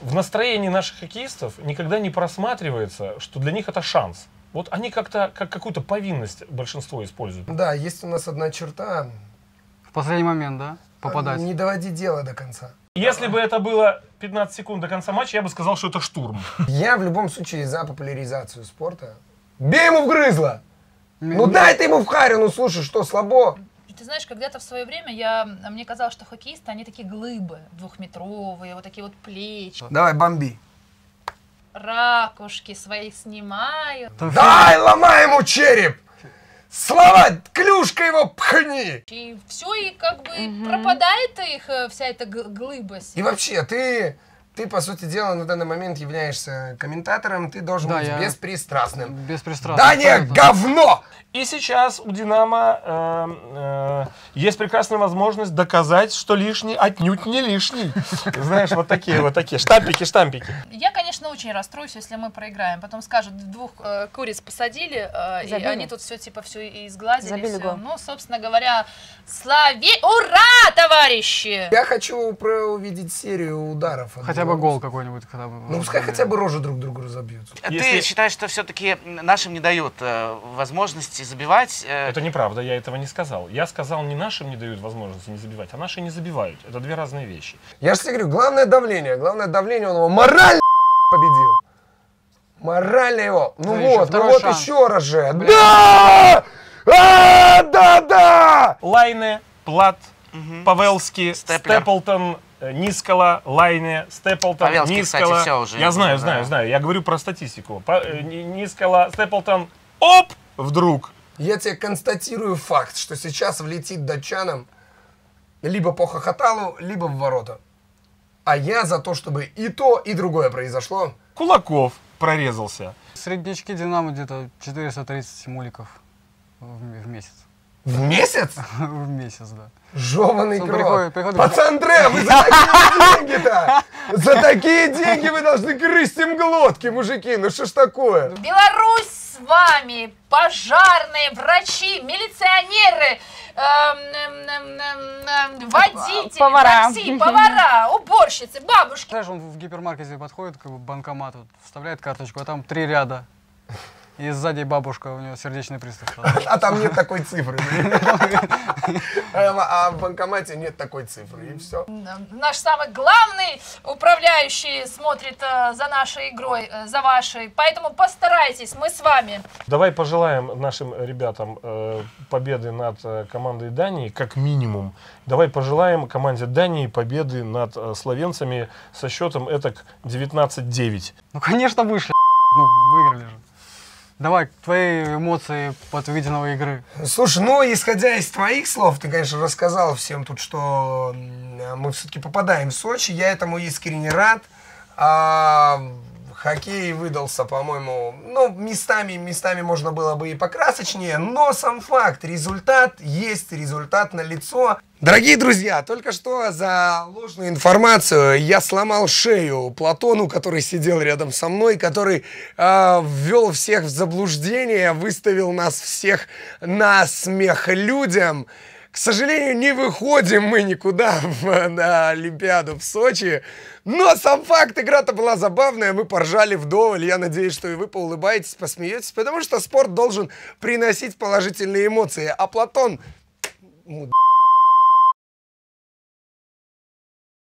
В настроении наших хоккеистов никогда не просматривается, что для них это шанс. Вот они как-то, как какую-то повинность большинство используют. Да, есть у нас одна черта. В последний момент, да? Попадать. Не доводить дело до конца. Если бы это было 15 секунд до конца матча, я бы сказал, что это штурм. Я в любом случае за популяризацию спорта. Бей ему в грызло! Ну дай ты ему в харю, ну слушай, что, слабо? Ты знаешь, когда-то в свое время я, мне казалось, что хоккеисты, они такие глыбы, двухметровые, вот такие вот плечи, Давай, бомби. ракушки свои снимают. Дай, ломай ему череп! Слова, клюшка его пхни! И все, и как бы пропадает их э, вся эта глыбость. И вообще, ты, ты, по сути дела, на данный момент являешься комментатором, ты должен Да, быть я- беспристрастным. Беспристрастно. Да не, говно! И сейчас у Динамо э, э, есть прекрасная возможность доказать, что лишний отнюдь не лишний. Знаешь, вот такие вот такие штампики, штампики. Я, конечно, очень расстроюсь, если мы проиграем. Потом скажут, двух э, куриц посадили, э, и они тут все типа все изгладили. Забили гол. Ну, собственно говоря, славе... Ура, товарищи! Я хочу про- увидеть серию ударов. от Хотя бы гол какой-нибудь. Хотя бы, Ну, пускай хотя бы рожи друг другу разобьются. Ты Если- считаешь, что все-таки нашим не дают э, возможности забивать? э, Это неправда, я этого не сказал. Я сказал, не нашим не дают возможности не забивать, а наши не забивают. Это две разные вещи. Я же тебе говорю, главное давление. Главное давление, он его морально победил. Морально его. Ну Да, еще вот, ну вот шанс. еще раз же. Да! А, да, да! Лайне, Плат, Павелский, Степлер. Степлтон, э, Нискала, Лайне, Степлтон, Павелский, кстати, Нискала. всё уже, Я знаю, знаю, знаю. Я говорю про статистику. Э, Ни- Нискала, Степлтон, оп, вдруг. Я тебе констатирую факт, что сейчас влетит датчанам либо по хохоталу, либо в ворота. А я за то, чтобы и то, и другое произошло. Кулаков прорезался. Среднячки Динамо где-то 430 муликов в, в месяц. В месяц? в месяц, да. Жеванный приходит- приходит- Пацандре, вы за такие деньги-то! За такие деньги вы должны грызть им глотки, мужики. Ну что ж такое? Беларусь с вами, пожарные, врачи, милиционеры, эм, эм, эм, водители, Повара. такси, повара, уборщицы, бабушки. Знаешь, он в гипермаркете подходит к банкомату, вставляет карточку, а там три ряда. И сзади бабушка, у нее сердечный приступ. А там нет такой цифры. А а в банкомате нет такой цифры, и все. Наш самый главный управляющий смотрит э, за нашей игрой, э, за вашей. Поэтому постарайтесь, мы с вами. Давай пожелаем нашим ребятам э, победы над командой Дании, как минимум. Давай пожелаем команде Дании победы над словенцами со счетом этак 19-9. Ну, конечно, вышли. Давай, твои эмоции от увиденного игры. Слушай, ну, исходя из твоих слов, ты, конечно, рассказал всем тут, что мы все-таки попадаем в Сочи. Я этому искренне рад. А, хоккей выдался, по-моему, ну, местами, местами можно было бы и покрасочнее, но сам факт, результат есть, результат на лицо. Дорогие друзья, только что за ложную информацию я сломал шею Платону, который сидел рядом со мной, который э, ввел всех в заблуждение, выставил нас всех на смех людям. К сожалению, не выходим мы никуда на Олимпиаду в Сочи. Но сам факт, игра-то была забавная, мы поржали вдоволь. Я надеюсь, что и вы поулыбаетесь, посмеетесь, потому что спорт должен приносить положительные эмоции. А Платон, мудак,